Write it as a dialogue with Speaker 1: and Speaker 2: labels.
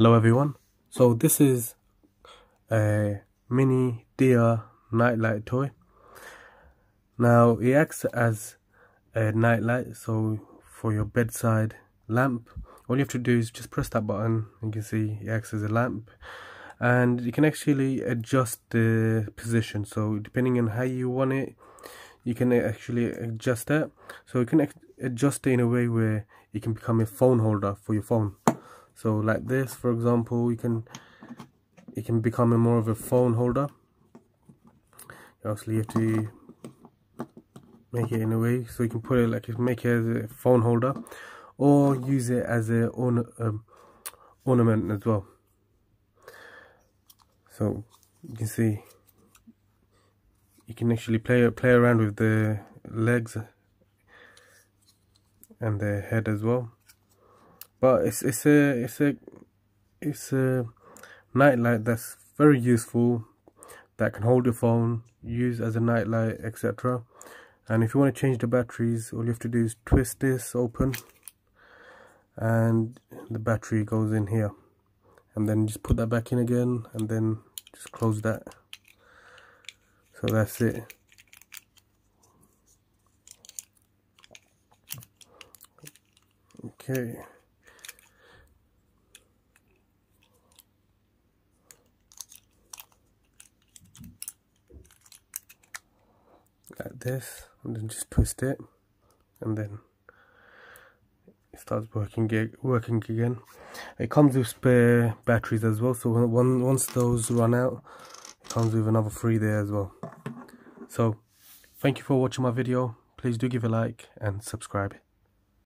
Speaker 1: Hello everyone. So this is a mini Deer nightlight toy. Now it acts as a nightlight so for your bedside lamp all you have to do is just press that button. You can see it acts as a lamp. And you can actually adjust the position. So depending on how you want it you can actually adjust it. So you can adjust it in a way where it can become a phone holder for your phone so like this for example you can it can become a more of a phone holder. You have to make it in a way so you can put it like make it as a phone holder or use it as a orna um, ornament as well. So you can see you can actually play play around with the legs and the head as well but it's it's a it's a it's a nightlight that's very useful that can hold your phone use as a nightlight etc and if you want to change the batteries all you have to do is twist this open and the battery goes in here. And then just put that back in again and then just close that. So that's it. Okay like this and then just twist it and then it starts working working again. It comes with spare batteries as well so when, once those run out it comes with another three there as well. So thank you for watching my video. Please do give a like and subscribe